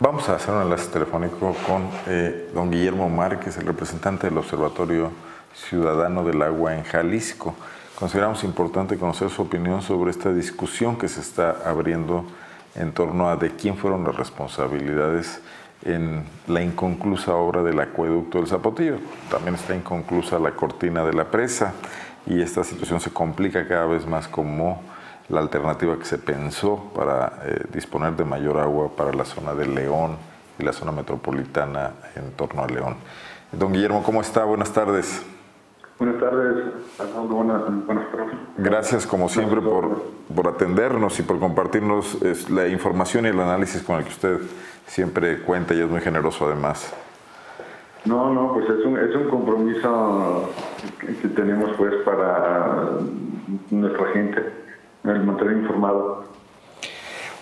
Vamos a hacer un enlace telefónico con eh, don Guillermo Márquez, el representante del Observatorio Ciudadano del Agua en Jalisco. Consideramos importante conocer su opinión sobre esta discusión que se está abriendo en torno a de quién fueron las responsabilidades en la inconclusa obra del acueducto del Zapotillo. También está inconclusa la cortina de la presa y esta situación se complica cada vez más como la alternativa que se pensó para eh, disponer de mayor agua para la zona de León y la zona metropolitana en torno a León. Don Guillermo, ¿cómo está? Buenas tardes. Buenas tardes, buenas, buenas tardes. Gracias como siempre por, por atendernos y por compartirnos la información y el análisis con el que usted siempre cuenta y es muy generoso además. No, no, pues es un, es un compromiso que tenemos pues para nuestra gente, el mantener informado.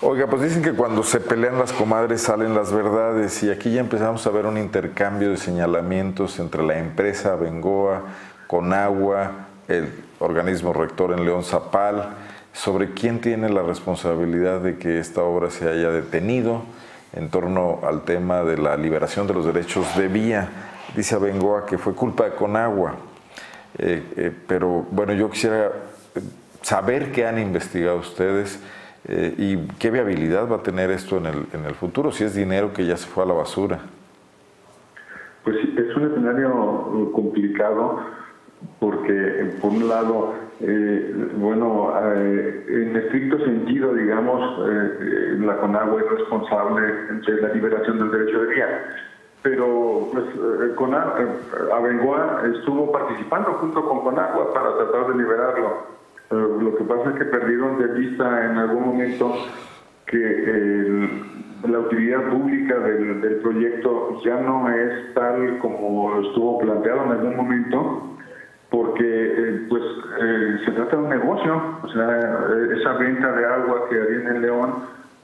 Oiga, pues dicen que cuando se pelean las comadres salen las verdades y aquí ya empezamos a ver un intercambio de señalamientos entre la empresa Bengoa, Conagua, el organismo rector en León Zapal, sobre quién tiene la responsabilidad de que esta obra se haya detenido en torno al tema de la liberación de los derechos de vía. Dice Bengoa que fue culpa de Conagua. Eh, eh, pero bueno, yo quisiera saber qué han investigado ustedes eh, y qué viabilidad va a tener esto en el, en el futuro, si es dinero que ya se fue a la basura. Pues es un escenario complicado porque por un lado, eh, bueno, eh, en estricto sentido, digamos, eh, la CONAGUA es responsable de la liberación del derecho de vía. Pero pues, Abengoa estuvo participando junto con CONAGUA para tratar de liberarlo. Lo que pasa es que perdieron de vista en algún momento que la utilidad pública del, proyecto ya no es tal como estuvo planteado en algún momento porque eh, pues eh, se trata de un negocio, o sea, esa venta de agua que harían en León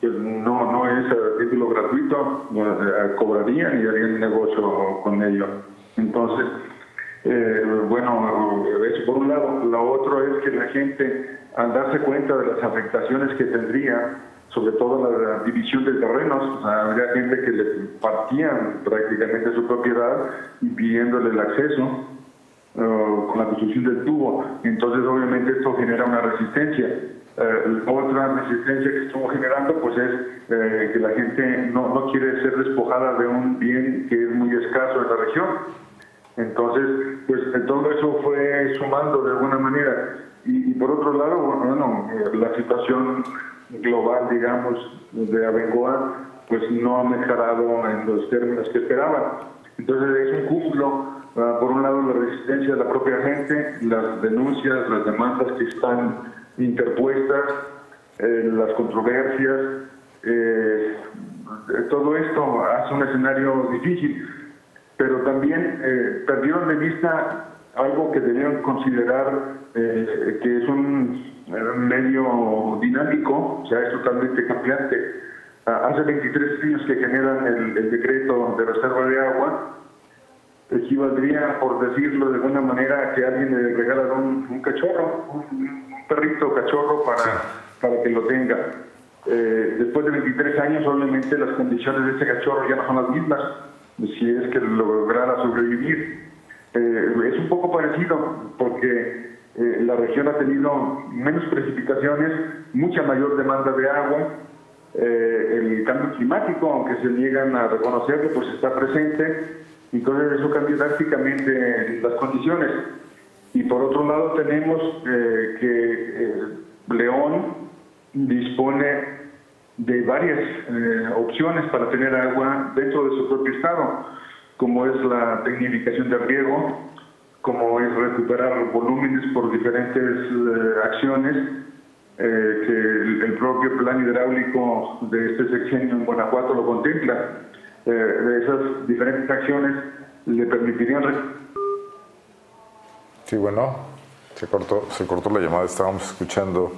pues no, no es título gratuito, eh, cobrarían y harían negocio con ello. Entonces, bueno, eso por un lado. Lo otro es que la gente, al darse cuenta de las afectaciones que tendría, sobre todo la, división de terrenos, habría gente que le partían prácticamente su propiedad impidiéndole el acceso, eh, con la construcción del tubo. Entonces, obviamente, esto genera una resistencia. Eh, otra resistencia que estamos generando pues es eh, que la gente no, no, quiere ser despojada de un bien que es muy escaso en la región. Entonces, pues todo eso fue sumando de alguna manera. Y, por otro lado, bueno, la situación global, digamos, de Abengoa, pues no ha mejorado en los términos que esperaban. Entonces es un cúmulo Ah, por un lado la resistencia de la propia gente, las denuncias, las demandas que están interpuestas, eh, las controversias, eh, todo esto hace un escenario difícil, también eh, perdieron de vista algo que debieron considerar que es un medio dinámico, o sea, es totalmente cambiante. Ah, hace 23 años que generan el, el decreto de reserva de agua, equivaldría, por decirlo de alguna manera, que alguien le regala un, cachorro, un, perrito cachorro para, para que lo tenga. Eh, después de 23 años, obviamente, las condiciones de ese cachorro ya no son las mismas, si es que lograra sobrevivir. Eh, es un poco parecido, porque eh, la región ha tenido menos precipitaciones, mucha mayor demanda de agua, el cambio climático, aunque se niegan a reconocerlo, pues está presente, entonces eso cambia drásticamente las condiciones. Y por otro lado tenemos eh, que eh, León dispone de varias eh, opciones para tener agua dentro de su propio estado, como es la tecnificación del riego, como es recuperar volúmenes por diferentes acciones, que el, el, propio plan hidráulico de este sexenio en Guanajuato lo contempla. Eh, esas diferentes acciones le permitirían... Sí, bueno, se cortó, la llamada, estábamos escuchando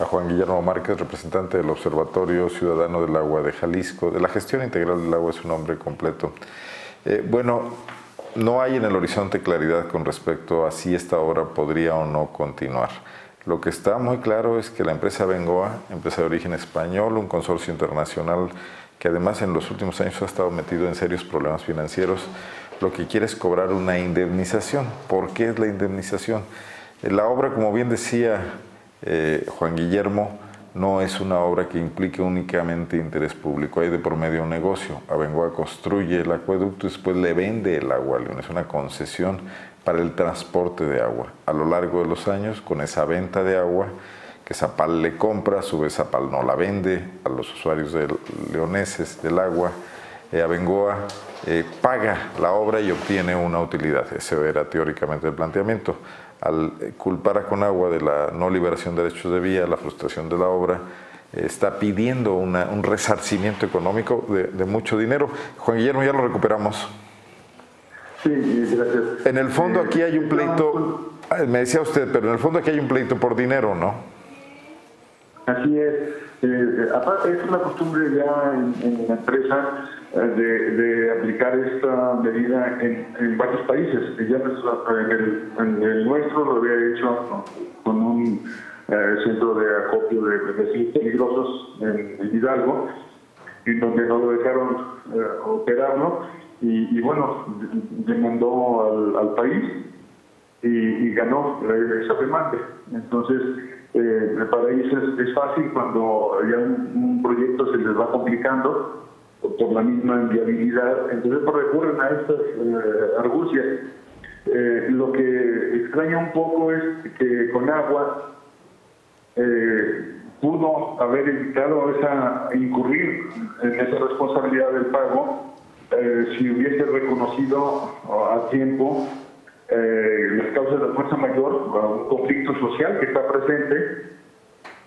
a Juan Guillermo Márquez, representante del Observatorio Ciudadano del Agua de Jalisco, de la gestión integral del agua es su nombre completo. Eh, bueno, no hay en el horizonte claridad con respecto a si esta obra podría o no continuar. Lo que está muy claro es que la empresa Bengoa, empresa de origen español, un consorcio internacional que además en los últimos años ha estado metido en serios problemas financieros, lo que quiere es cobrar una indemnización. ¿Por qué es la indemnización? La obra, como bien decía eh, Juan Guillermo, no es una obra que implique únicamente interés público, hay de por medio un negocio. Abengoa construye el acueducto y después le vende el agua a León, es una concesión para el transporte de agua. A lo largo de los años, con esa venta de agua, que Zapal le compra, a su vez Zapal no la vende a los usuarios de leoneses del agua, eh, Abengoa eh, paga la obra y obtiene una utilidad. Ese era teóricamente el planteamiento al culpar a Conagua de la no liberación de derechos de vía, la frustración de la obra, está pidiendo un resarcimiento económico de, mucho dinero. Juan Guillermo, ya lo recuperamos. Sí, gracias. En el fondo aquí hay un pleito, ah, me decía usted, pero en el fondo aquí hay un pleito por dinero, ¿no? Así es. Eh, aparte, es una costumbre ya en la empresa de, aplicar esta medida en, varios países. Ya en el, en el, nuestro lo había hecho con un eh, centro de acopio de residuos peligrosos en, Hidalgo, y donde no lo dejaron eh, operarlo, y, bueno, demandó al, país y, ganó esa demanda. Entonces, eh, para ellos es, fácil cuando ya un proyecto se les va complicando por la misma viabilidad, entonces recurren a estas eh, argucias. Eh, lo que extraña un poco es que con agua eh, pudo haber evitado esa incurrir en esa responsabilidad del pago si hubiese reconocido a tiempo las causas de fuerza mayor, un conflicto social que está presente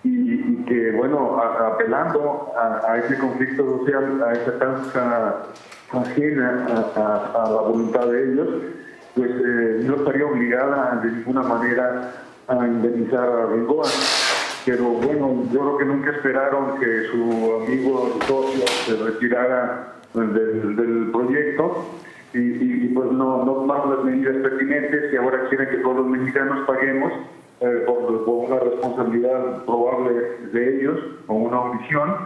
y, que, bueno, apelando a, ese conflicto social, a esa causa ajena a, la voluntad de ellos, pues eh, no estaría obligada de ninguna manera a indemnizar a Bengoa. Pero bueno, yo creo que nunca esperaron que su amigo socio se retirara del, proyecto y, pues no, no tomaron las medidas pertinentes y ahora quieren que todos los mexicanos paguemos eh, por, una responsabilidad probable de ellos, con una omisión,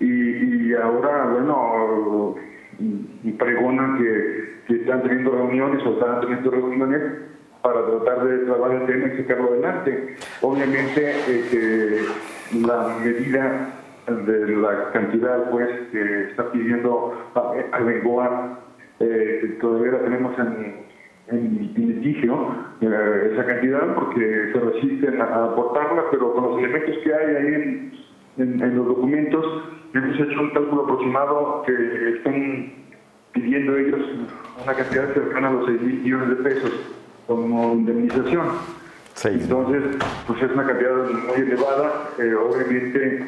y, ahora, bueno, y pregonan que, están teniendo reuniones o están teniendo reuniones para tratar de trabajar el tema y sacarlo adelante. Obviamente que la medida de la cantidad pues que está pidiendo a, Bengoa, eh, todavía la tenemos en en litigio eh, esa cantidad porque se resisten a aportarla, pero con los elementos que hay ahí en, los documentos, hemos hecho un cálculo aproximado que están pidiendo ellos una cantidad cercana a los 6 mil millones de pesos como indemnización. Entonces, pues es una cantidad muy elevada. Eh, obviamente,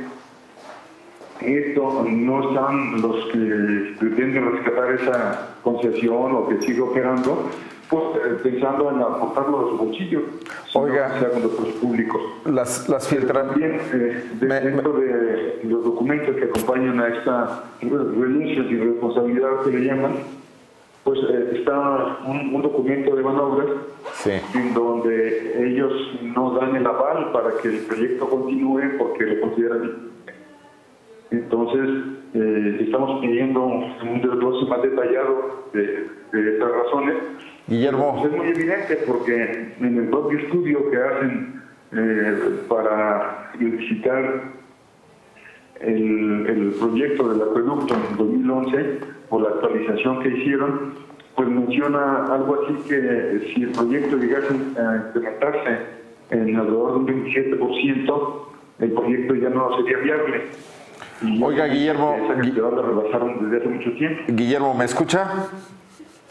esto no están los que pretenden rescatar esa concesión o que sigue operando, pues, eh, pensando en aportarlo a los bolsillos, Oiga, sea con los públicos. Las, las También, eh, dentro de los documentos que acompañan a esta renuncia y responsabilidad que le llaman, pues eh, está un, documento de manobras en donde ellos no dan el aval para que el proyecto continúe porque lo consideran. Entonces, estamos pidiendo un desglose más detallado de, de estas razones Guillermo. es muy evidente porque en el propio estudio que hacen eh, para licitar el, proyecto del acueducto en 2011, por la actualización que hicieron, pues menciona algo así que si el proyecto llegase a implementarse en alrededor de un 27%, el proyecto ya no sería viable. Oiga, Guillermo. rebasaron desde hace mucho tiempo. Guillermo, ¿me escucha?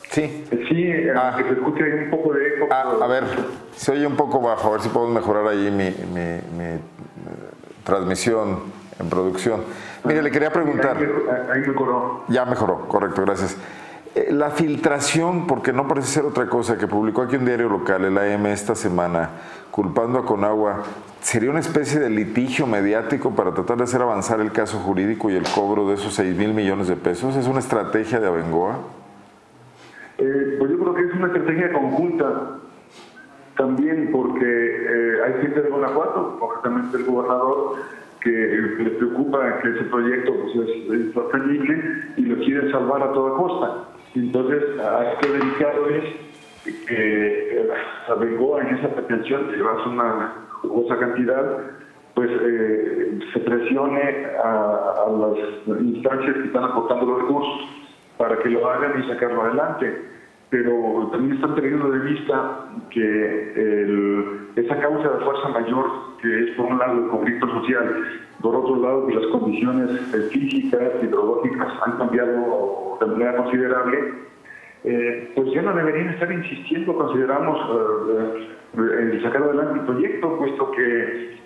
Sí. Sí, ah. que se escuche un poco de eco. Ah, a ver, se oye un poco bajo, a ver si podemos mejorar ahí mi, mi, eh, transmisión en producción. Mire, le quería preguntar. Ahí, mejoró. Ya mejoró, correcto, gracias. Eh, la filtración, porque no parece ser otra cosa, que publicó aquí un diario local, el AM, esta semana, culpando a Conagua, ¿sería una especie de litigio mediático para tratar de hacer avanzar el caso jurídico y el cobro de esos 6 mil millones de pesos? ¿Es una estrategia de Abengoa? Eh, pues yo creo que es una estrategia conjunta también porque eh, hay gente de Guanajuato, concretamente el gobernador, que les preocupa que ese proyecto pues, es sostenible y lo quieren salvar a toda costa. Entonces, qué delicado es que eh, Bengoa en esa pretensión de llevarse una jugosa cantidad, pues eh, se presione a, las instancias que están aportando los recursos para que lo hagan y sacarlo adelante. Pero también está perdiendo de vista que esa causa de fuerza mayor, que es por un lado el conflicto social, por otro lado las condiciones eh, físicas, hidrológicas han cambiado de manera considerable, eh, pues ya no deberían estar insistiendo, consideramos, eh, en sacar adelante el proyecto, puesto que,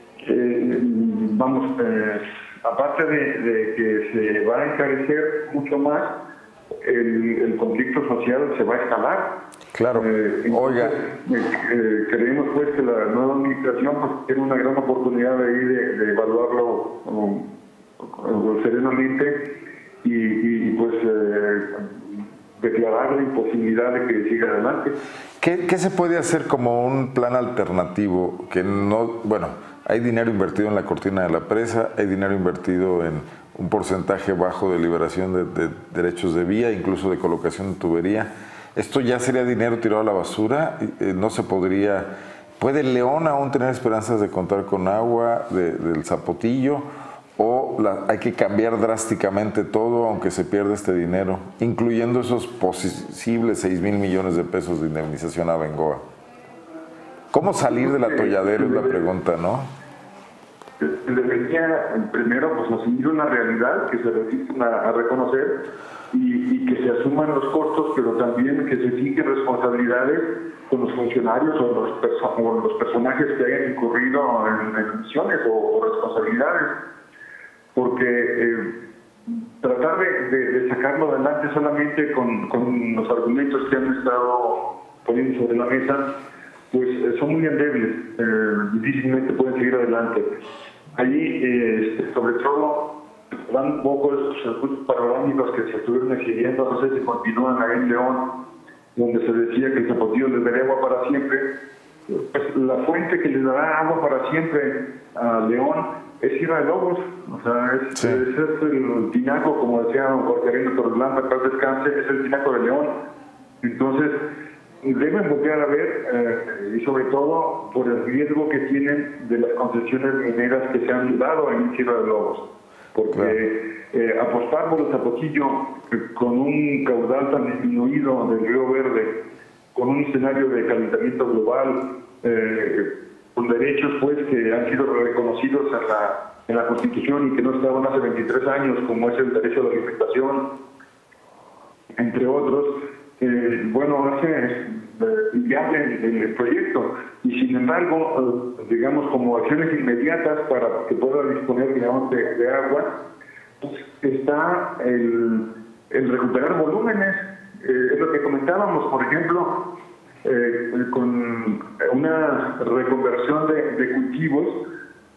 vamos, aparte de que se va a encarecer mucho más, el, conflicto social se va a escalar. Claro, eh, oiga. Eh, eh, creemos pues que la nueva administración pues, tiene una gran oportunidad de, de, evaluarlo serenamente y, pues declarar la imposibilidad de que siga adelante. ¿Qué, ¿Qué, se puede hacer como un plan alternativo? Que no, bueno, hay dinero invertido en la cortina de la presa, hay dinero invertido en un porcentaje bajo de liberación de, derechos de vía, incluso de colocación de tubería. Esto ya sería dinero tirado a la basura, eh, no se podría... ¿Puede León aún tener esperanzas de contar con agua del zapotillo? ¿O hay que cambiar drásticamente todo aunque se pierda este dinero, incluyendo esos posibles 6 mil millones de pesos de indemnización a Bengoa? ¿Cómo salir del atolladero es la pregunta, no? debería primero pues asumir una realidad que se resisten a, reconocer y, que se asuman los costos, pero también que se fijen responsabilidades con los funcionarios o los, los personajes que hayan incurrido en, emisiones o, responsabilidades. Porque eh, tratar de, sacarlo adelante solamente con, los argumentos que han estado poniendo sobre la mesa, pues eh, son muy endebles, eh, difícilmente pueden seguir adelante. Allí, este, sobre todo, van un poco esos circuitos panorámicos que se estuvieron exhibiendo, no sé si continúan ahí en León, donde se decía que el zapotillo les daría agua para siempre. Pues la fuente que les dará agua para siempre a León es Sierra de Lobos, o sea, es, el tinaco, como decía Jorge Arena Torreslanda, para descanse, es el tinaco de León. Entonces, deben volver a ver, eh, y sobre todo por el riesgo que tienen de las concesiones mineras que se han dado en Sierra de Lobos. Porque eh, apostar por el Zapotillo eh, con un caudal tan disminuido del Río Verde, con un escenario de calentamiento global, con derechos pues que han sido reconocidos en la, en la Constitución y que no estaban hace 23 años, como es el derecho a la alimentación, entre otros, eh, bueno, hace eh, viable el, el, proyecto y sin embargo, eh, digamos, como acciones inmediatas para que pueda disponer digamos, de, agua, pues, está el, recuperar volúmenes. es lo que comentábamos, por ejemplo, con una reconversión de, cultivos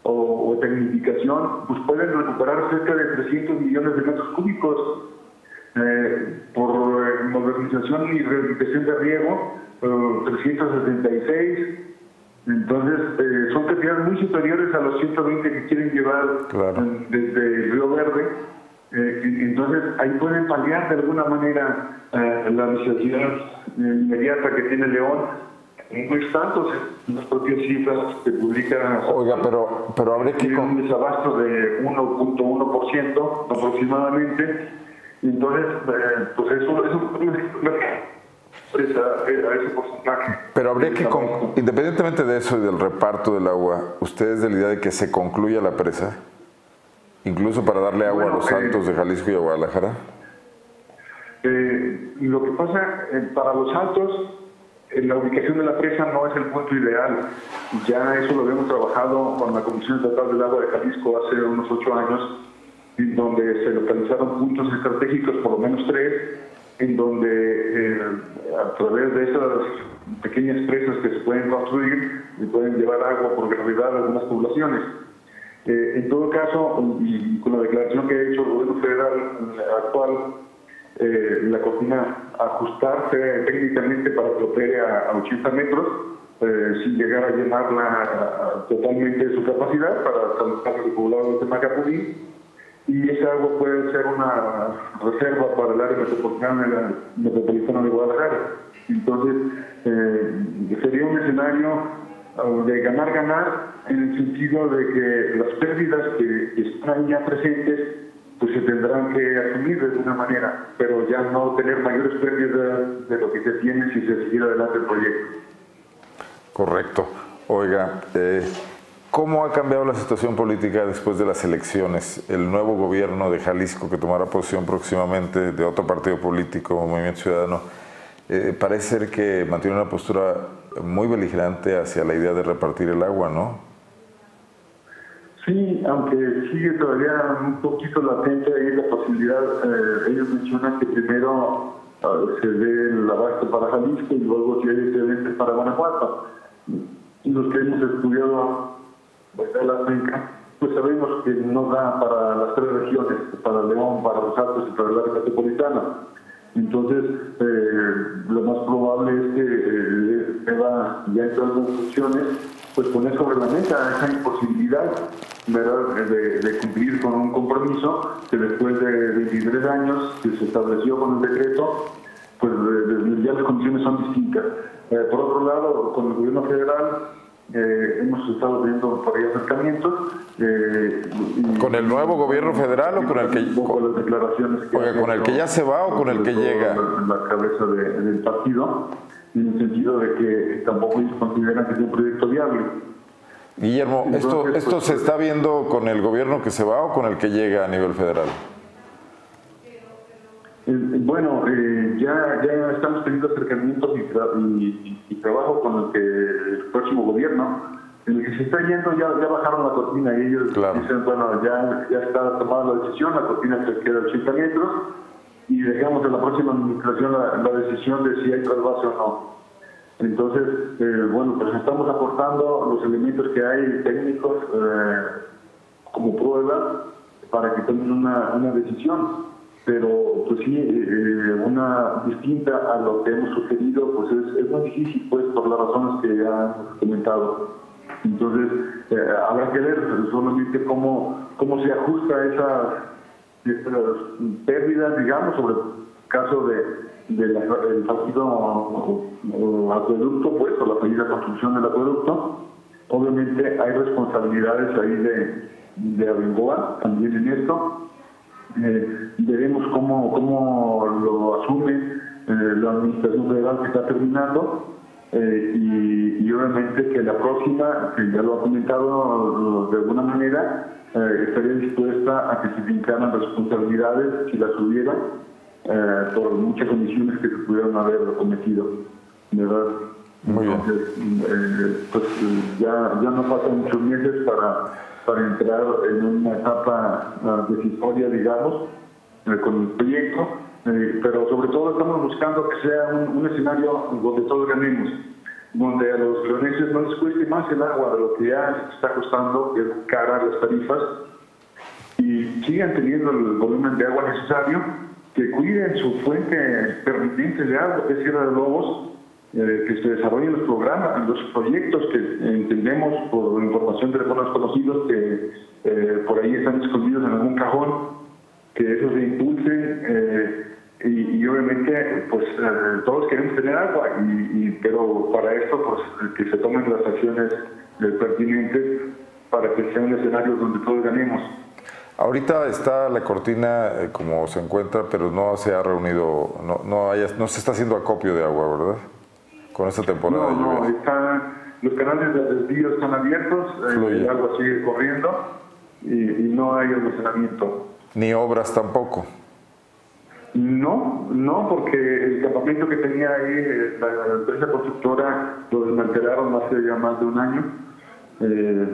o, o, tecnificación, pues pueden recuperar cerca de 300 millones de metros cúbicos eh, por eh, modernización y rehabilitación de riego, 376. Entonces, eh, son cantidades muy superiores a los 120 que quieren llevar desde el Río Verde. entonces, ahí pueden paliar de alguna manera la necesidad inmediata que tiene León no es tanto, las propias cifras que publica. Oiga, pero, pero habría que. un desabasto de 1.1% aproximadamente entonces, eh, pues eso, eso a ese porcentaje. Pero habría que, independientemente de eso y del reparto del agua, ¿ustedes de la idea de que se concluya la presa? Incluso para darle agua a los eh, altos de Jalisco y a Guadalajara. Eh, lo que pasa, para los altos, la ubicación de la presa no es el punto ideal. Ya eso lo habíamos trabajado con la Comisión Estatal del Agua de Jalisco hace unos ocho años en donde se localizaron puntos estratégicos, por lo menos tres, en donde eh, a través de esas pequeñas presas que se pueden construir y pueden llevar agua por gravedad a algunas poblaciones. Eh, en todo caso, y con la declaración que ha hecho el gobierno federal actual, eh, la cortina ajustarse técnicamente para que opere a, 80 metros, eh, sin llegar a llenarla totalmente de su capacidad para tratar el poblado de Macapulí. Y esa agua puede ser una reserva para el área metropolitana, metropolitana de Guadalajara. Entonces, eh, sería un escenario uh, de ganar-ganar en el sentido de que las pérdidas que están ya presentes pues se tendrán que asumir de alguna manera, pero ya no tener mayores pérdidas de lo que se tiene si se sigue adelante el proyecto. Correcto. Oiga, eh, ¿cómo ha cambiado la situación política después de las elecciones? El nuevo gobierno de Jalisco que tomará posición próximamente de otro partido político, Movimiento Ciudadano, eh, parece ser que mantiene una postura muy beligerante hacia la idea de repartir el agua, ¿no? Sí, aunque sigue todavía un poquito latente ahí la posibilidad, eh, ellos mencionan que primero uh, se dé el abasto para Jalisco y luego hay excedentes para Guanajuato. Los que hemos estudiado pues, la finca, pues sabemos que no da para las tres regiones, para León, para Los Altos y para el área metropolitana. Entonces, eh, lo más probable es que eh, ya entrando en funciones, pues poner sobre la mesa esa imposibilidad de, de, cumplir con un compromiso que después de 23 años que se estableció con el decreto, pues ya las condiciones son distintas. Eh, por otro lado, con el gobierno federal eh, hemos estado viendo por ahí acercamientos. Eh, ¿Con el nuevo gobierno federal o con el que, las declaraciones que con el que ya se va o con el que llega? La, cabeza del partido, en el sentido de que tampoco ellos consideran que es un proyecto viable. Guillermo, ¿esto, ¿esto pues, se está viendo con el gobierno que se va o con el que llega a nivel federal? Bueno, eh, ya, ya estamos teniendo acercamientos y, trabajo con el, que, el próximo gobierno. En el que se está yendo, ya, ya bajaron la cortina y ellos dicen, bueno, ya, ya está tomada la decisión, la cortina se queda a 80 metros y dejamos en la próxima administración la, decisión de si hay trasvase o no. Entonces, eh, bueno, pues estamos aportando los elementos que hay técnicos eh, como prueba para que tomen una, una decisión pero pues sí, eh, una distinta a lo que hemos sugerido, pues es, muy difícil, pues por las razones que ya hemos comentado. Entonces, eh, habrá que ver solamente cómo, cómo se ajusta esas, pérdidas, digamos, sobre el caso de, de del partido acueducto, pues, o la fallida construcción del acueducto. Obviamente hay responsabilidades ahí de, de Abengoa también en esto eh, veremos cómo, cómo lo asume eh, la Administración Federal que está terminando eh, y, obviamente que la próxima, que ya lo ha comentado de alguna manera, estaría dispuesta a que se fincaran responsabilidades si las hubiera por muchas condiciones que se pudieran haber cometido. ¿verdad? Muy Entonces, pues ya, ya no faltan muchos meses para para entrar en una etapa uh, decisoria, digamos, eh, con el proyecto, eh, pero sobre todo estamos buscando que sea un, escenario donde todos ganemos, donde a los leoneses no les cueste más el agua de lo que ya está costando, que es cara las tarifas, y sigan teniendo el volumen de agua necesario, que cuiden su fuente permanente de agua, que es Sierra de Lobos, eh, que se desarrollen los programas, los proyectos que entendemos por información de algunos conocidos que eh, por ahí están escondidos en algún cajón, que eso se impulse eh, y, obviamente pues todos queremos tener agua, y, pero para esto pues que se tomen las acciones pertinentes para que sea un escenario donde todos ganemos. Ahorita está la cortina como se encuentra, pero no se ha reunido, no, no se está haciendo acopio de agua, ¿verdad? Con esta temporada no, No, los canales de desvío están abiertos, eh, el agua sigue corriendo y, no hay almacenamiento. Ni obras tampoco. No, no, porque el campamento que tenía ahí eh, la, empresa constructora lo desmantelaron hace ya más de un año. Eh,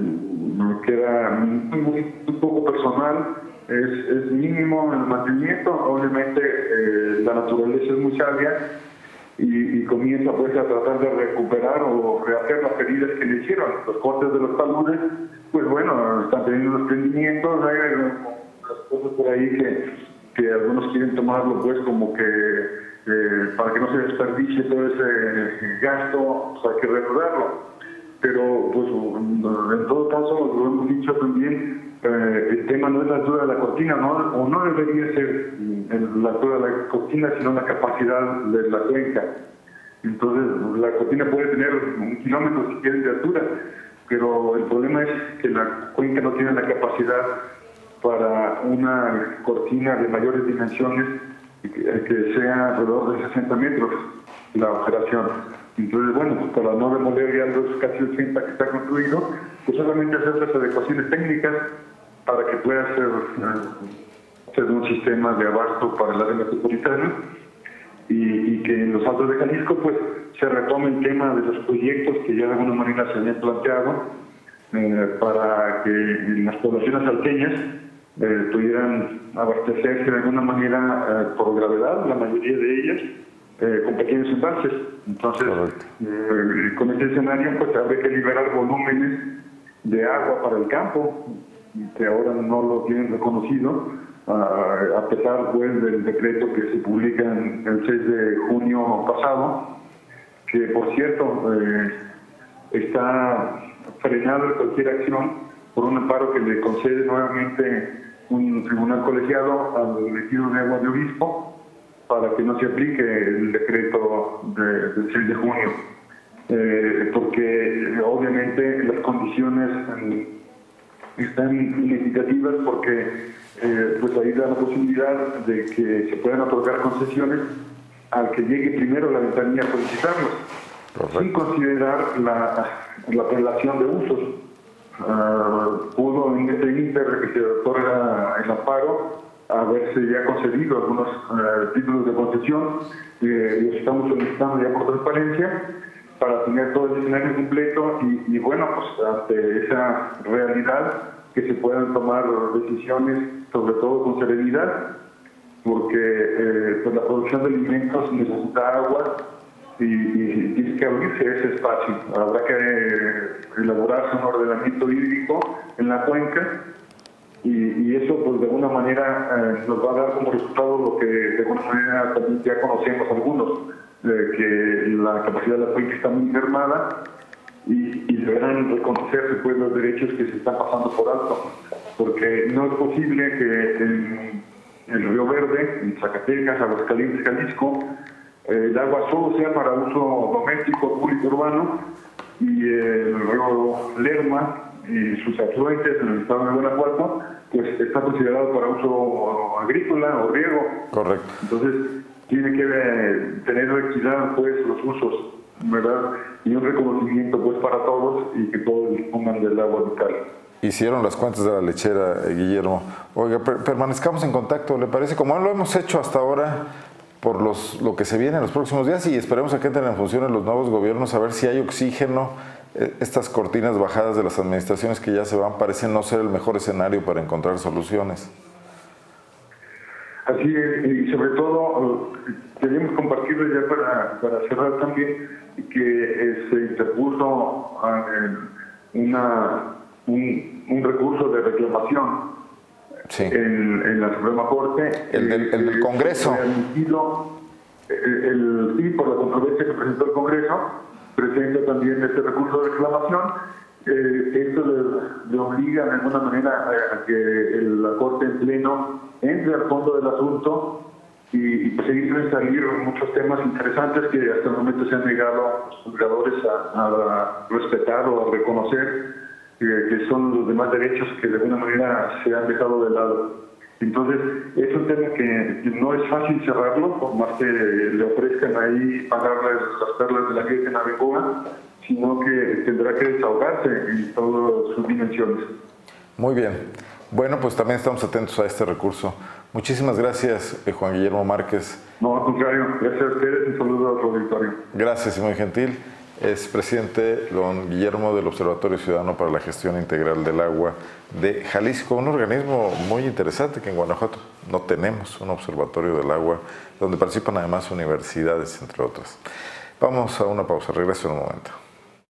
queda muy, poco personal, es, es, mínimo el mantenimiento. Obviamente eh, la naturaleza es muy sabia y, comienza pues a tratar de recuperar o rehacer las heridas que le hicieron. Los cortes de los taludes, pues bueno, están teniendo los prendimientos, hay unas cosas por ahí que, que algunos quieren tomarlo pues como que eh, para que no se desperdicie todo ese gasto, pues hay que reanudarlo. Pero pues en todo caso, lo hemos dicho también, eh, el tema no es la altura de la cortina, ¿no? o no debería ser la altura de la cortina, sino la capacidad de la cuenca. Entonces, la cortina puede tener un kilómetro si quieren de altura, pero el problema es que la cuenca no tiene la capacidad para una cortina de mayores dimensiones que sea alrededor de 60 metros la operación. Entonces, bueno, pues para no demoler ya los casi 80 que está construido, pues solamente hacer las adecuaciones técnicas para que pueda ser, eh, ser un sistema de abasto para el área metropolitana y, que en los altos de Jalisco pues se retome el tema de los proyectos que ya de alguna manera se habían planteado eh, para que las poblaciones alteñas eh, pudieran abastecerse de alguna manera por gravedad, la mayoría de ellas, con pequeños embalses. Entonces, con este escenario pues habría que liberar volúmenes de agua para el campo, que ahora no lo tienen reconocido, a pesar pues, del decreto que se publica en el 6 de junio pasado, que por cierto eh, está frenado cualquier acción por un amparo que le concede nuevamente un tribunal colegiado al elegido de agua de obispo para que no se aplique el decreto del 6 de junio. Eh, porque obviamente las condiciones están significativas porque eh, pues ahí da la posibilidad de que se puedan otorgar concesiones al que llegue primero la ventanilla a solicitarlos, sin considerar la, la apelación de usos. Uh, pudo en este inter que se otorga el amparo haberse ya concedido algunos uh, títulos de concesión, eh, los estamos solicitando ya por transparencia para tener todo el escenario completo y, y bueno, pues ante esa realidad que se puedan tomar decisiones, sobre todo con serenidad, porque eh, pues la producción de alimentos necesita agua y, tiene que abrirse ese espacio. Habrá que eh, elaborarse un ordenamiento hídrico en la cuenca y, eso pues de alguna manera eh, nos va a dar como resultado lo que de alguna manera también ya conocemos algunos, que la capacidad de la cuenca está muy mermada y, y deberán reconocerse pues, los derechos que se están pasando por alto, porque no es posible que en el Río Verde, en Zacatecas, Aguascalientes, Jalisco, eh, el agua solo sea para uso doméstico, público, urbano, y el río Lerma y sus afluentes en el estado de Guanajuato, pues está considerado para uso agrícola o riego. Correcto. Entonces, tiene que tener equidad pues los usos ¿verdad? Y un reconocimiento pues para todos y que todos dispongan del agua vital. Hicieron las cuentas de la lechera, eh, Guillermo. Oiga, permanezcamos en contacto, ¿le parece? Como lo hemos hecho hasta ahora por los, lo que se viene en los próximos días y esperemos a que entren en función los nuevos gobiernos a ver si hay oxígeno. Eh, estas cortinas bajadas de las administraciones que ya se van parecen no ser el mejor escenario para encontrar soluciones. Así es, y sobre todo queríamos compartirlo ya para, para cerrar también que eh, se interpuso ah, una, un, recurso de reclamación en, la Suprema Corte. El del, Congreso. El, el, sí, por la controversia que presentó el Congreso, presenta también este recurso de reclamación. Eh, esto le, obliga de alguna manera a, que la Corte en pleno entre al fondo del asunto y, y seguir salir muchos temas interesantes que hasta el momento se han negado los juzgadores a, respetar o a reconocer, que son los demás derechos que de alguna manera se han dejado de lado. Entonces, es un tema que no es fácil cerrarlo, por más que le ofrezcan ahí pagarles las perlas de la gente en Abengoa, sino que tendrá que desahogarse en todas sus dimensiones. Muy bien. Bueno, pues también estamos atentos a este recurso. Muchísimas gracias, eh, Juan Guillermo Márquez. No, al contrario, gracias a ustedes un saludo a otro auditorio. Gracias y muy gentil. Es presidente don Guillermo del Observatorio Ciudadano para la Gestión Integral del Agua de Jalisco, un organismo muy interesante que en Guanajuato no tenemos, un observatorio del agua, donde participan además universidades, entre otras. Vamos a una pausa, regreso en un momento.